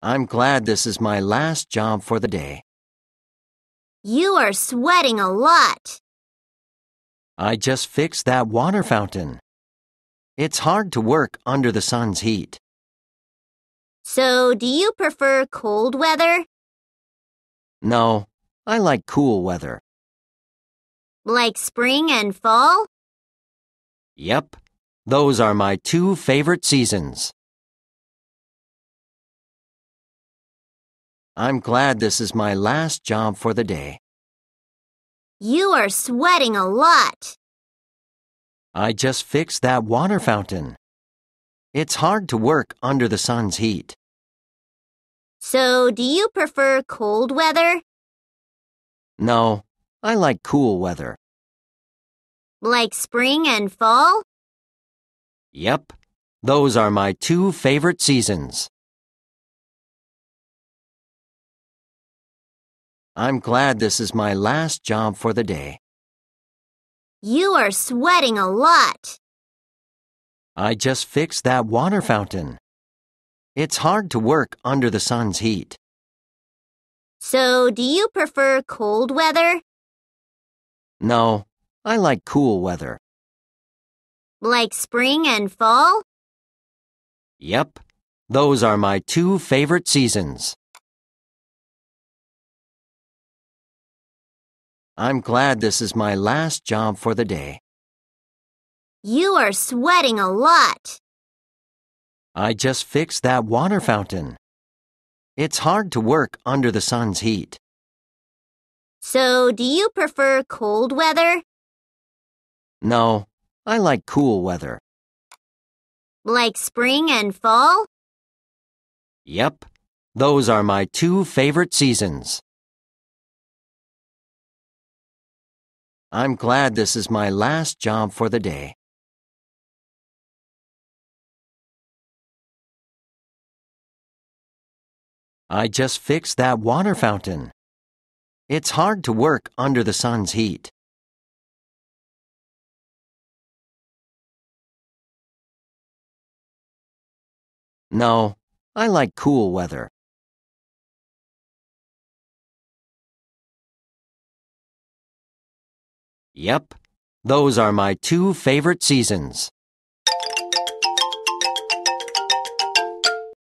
I'm glad this is my last job for the day. You are sweating a lot. I just fixed that water fountain. It's hard to work under the sun's heat. So, do you prefer cold weather? No, I like cool weather. Like spring and fall? Yep, those are my two favorite seasons. I'm glad this is my last job for the day. You are sweating a lot. I just fixed that water fountain. It's hard to work under the sun's heat. So, do you prefer cold weather? No, I like cool weather. Like spring and fall? Yep, those are my two favorite seasons. I'm glad this is my last job for the day. You are sweating a lot. I just fixed that water fountain. It's hard to work under the sun's heat. So, do you prefer cold weather? No, I like cool weather. Like spring and fall? Yep, those are my two favorite seasons. I'm glad this is my last job for the day. You are sweating a lot. I just fixed that water fountain. It's hard to work under the sun's heat. So, do you prefer cold weather? No, I like cool weather. Like spring and fall? Yep, those are my two favorite seasons. I'm glad this is my last job for the day. I just fixed that water fountain. It's hard to work under the sun's heat. No, I like cool weather. Yep, those are my two favorite seasons.